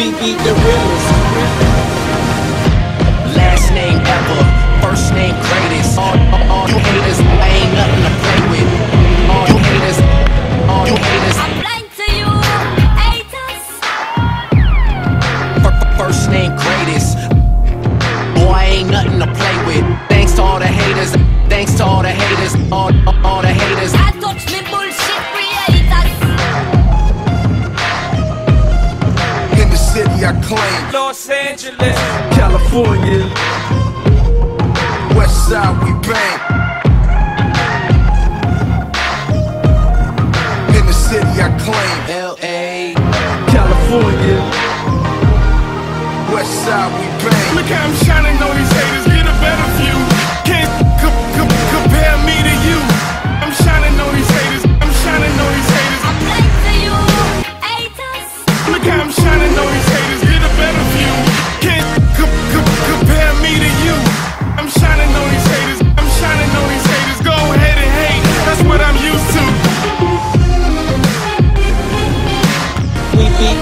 we beat the realest. I claim, Los Angeles. California. West side we bang. In the city I claim, L.A. California. West side we bang. Look how I'm shining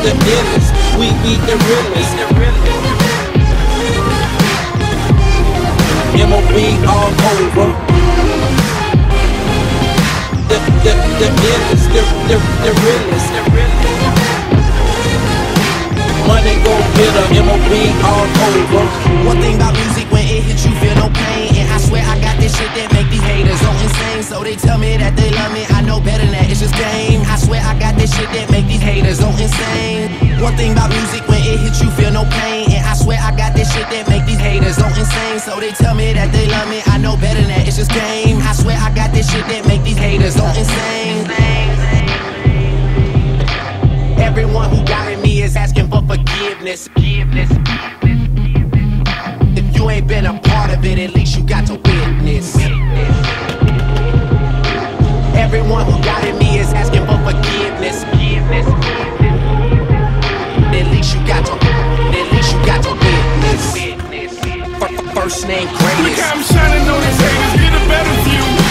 the illest. We beat the realest. MOB all over. The, the, the illest, the, the, the realest. Money go get a MOB all over. They love me, I know better than that, it's just game. I swear I got this shit that make these haters go insane. One thing about music, when it hits you, feel no pain. And I swear I got this shit that make these haters go insane. So they tell me that they love me, I know better than that, it's just game. I swear I got this shit that make these haters go insane. Everyone who doubted me is asking for forgiveness. Forgiveness. If you ain't been a part of it, at least you got to witness. first name greatest. Look how I'm shining on these haters, get a better view.